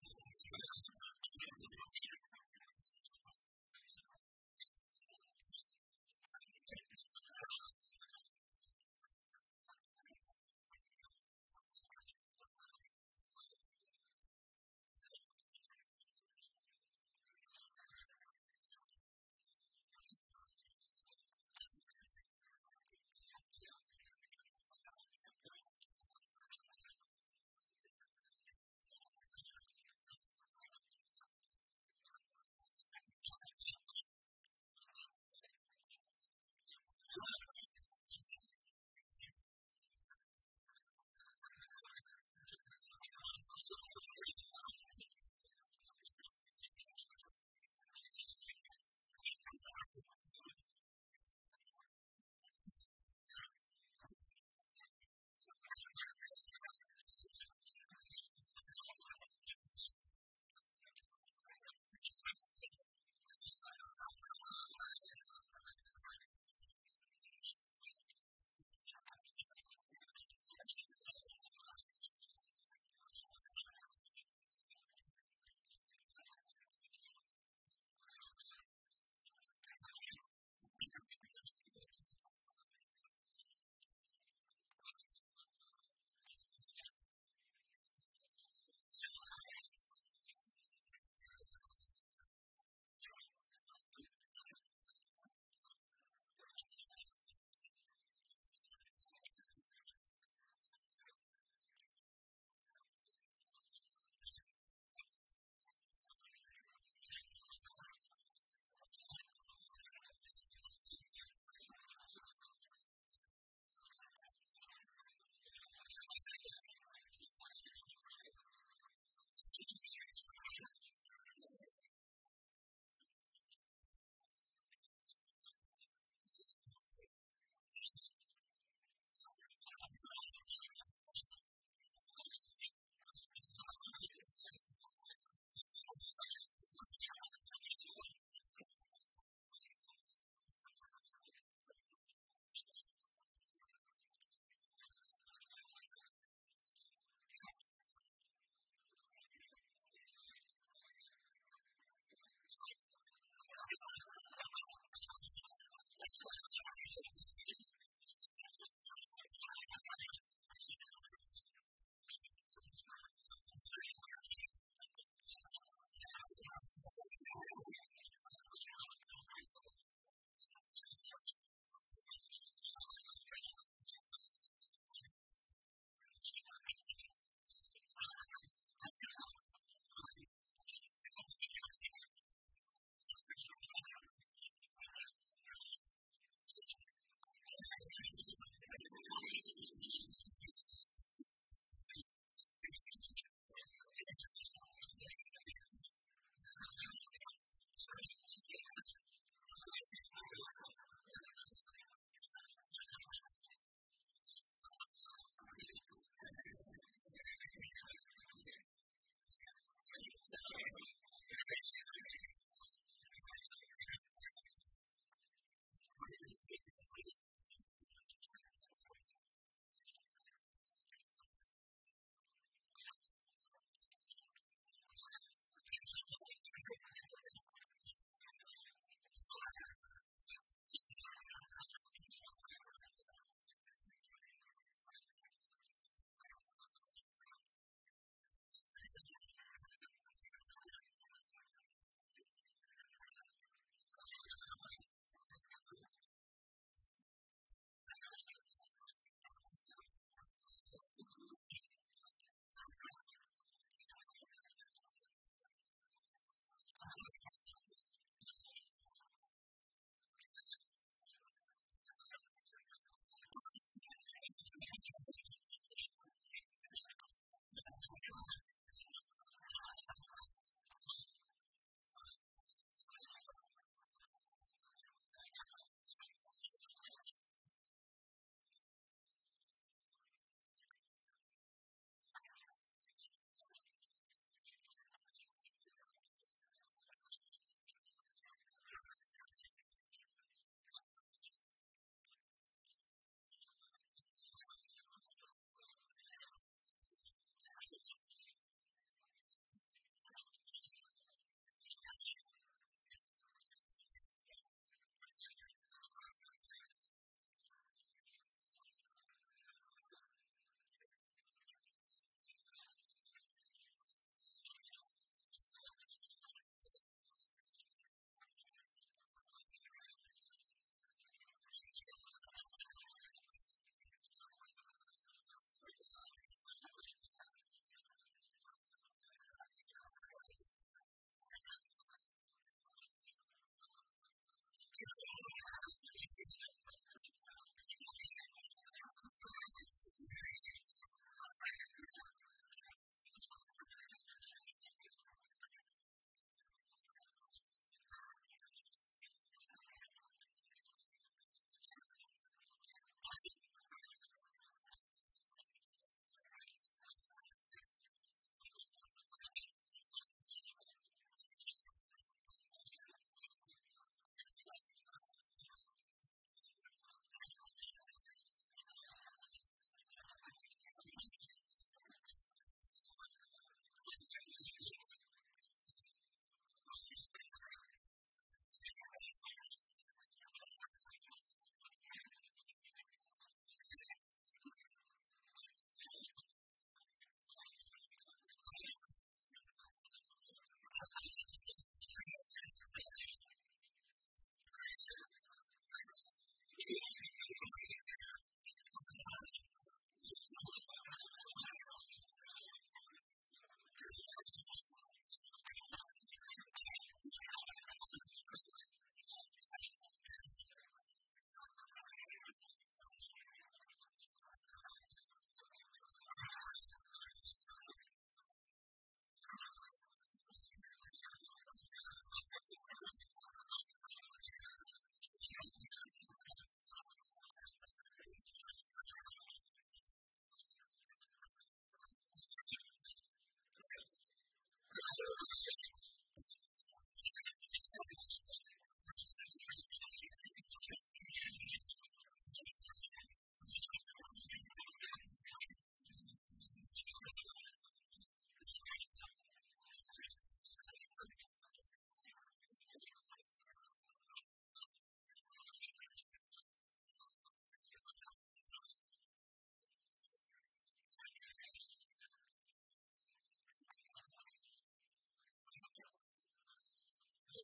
Jesus.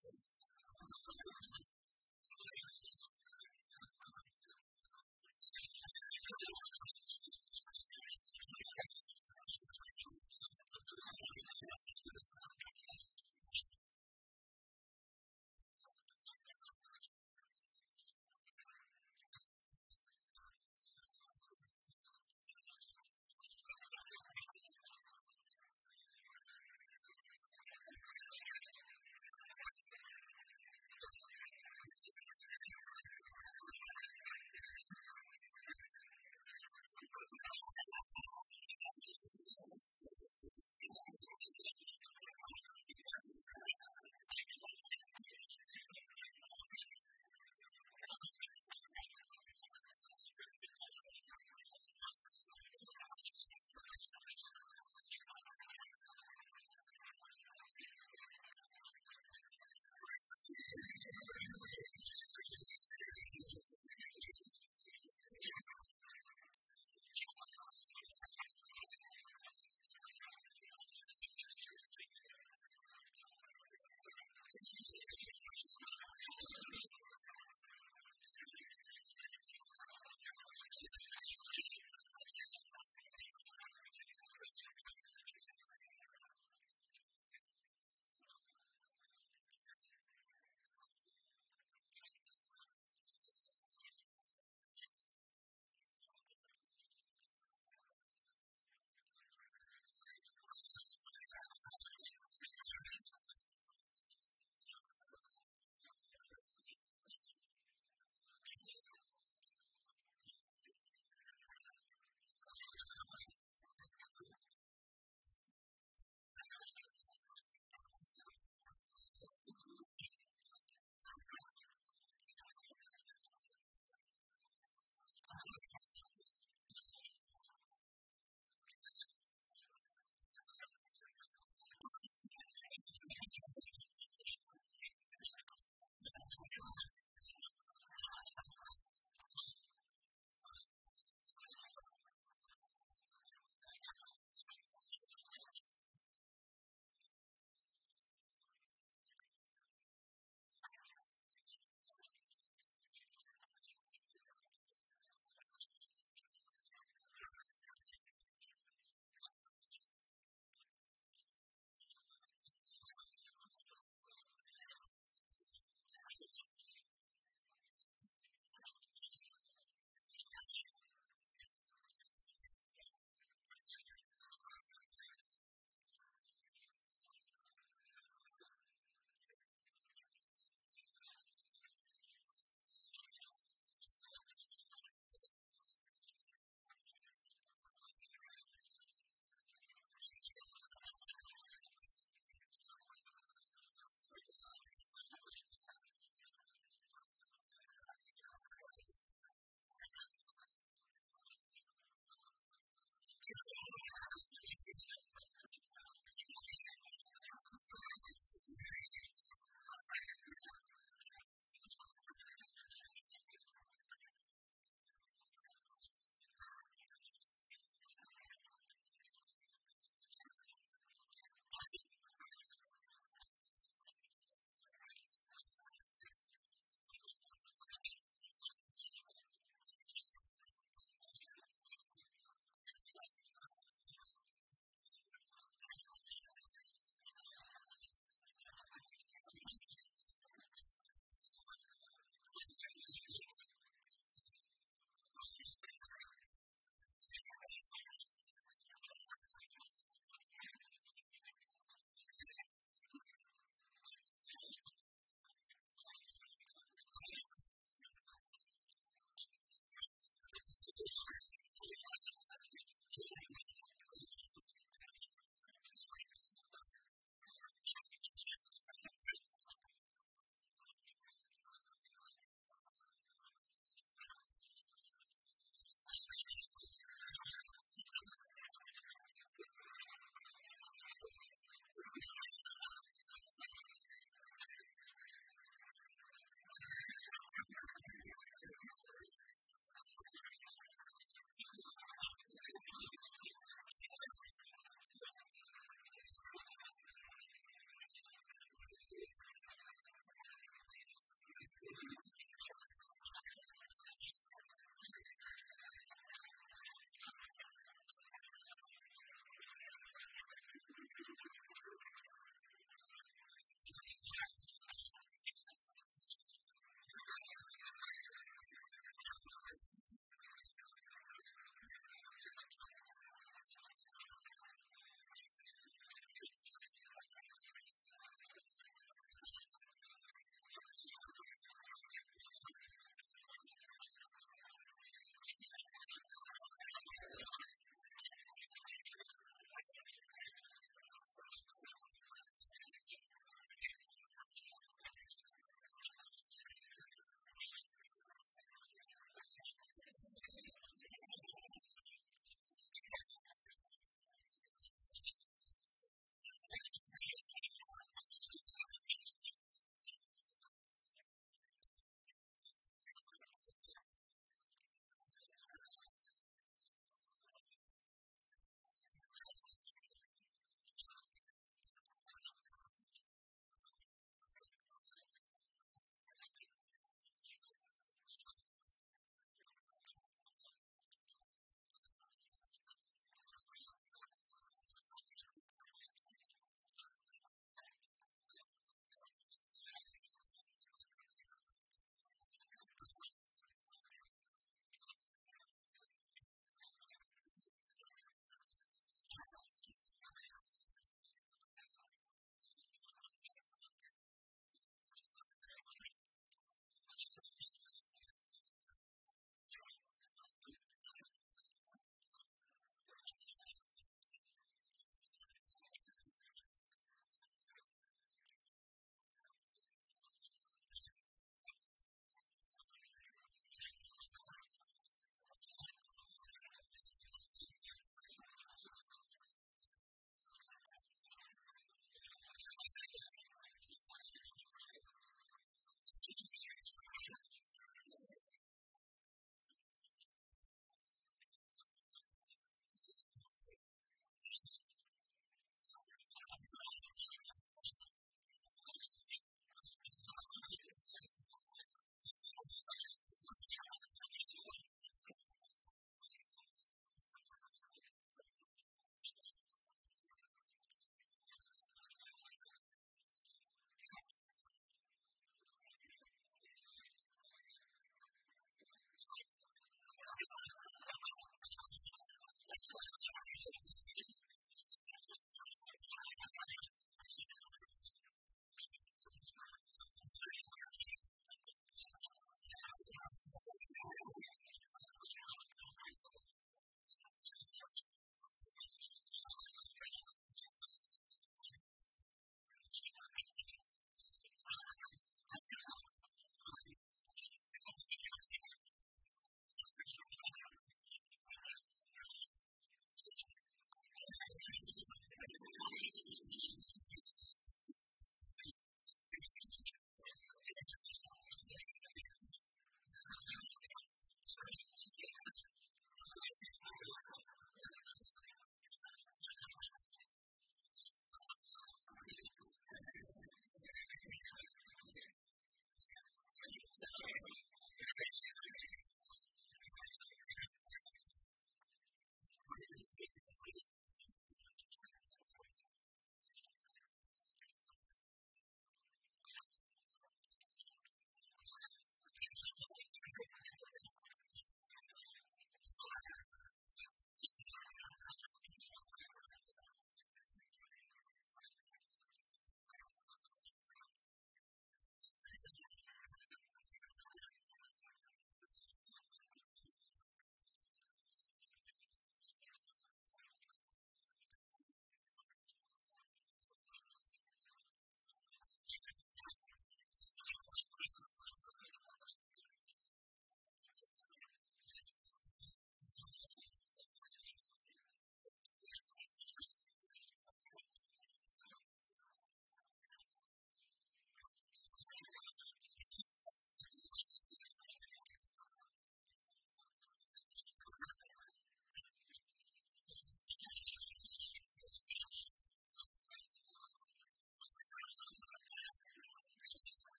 space.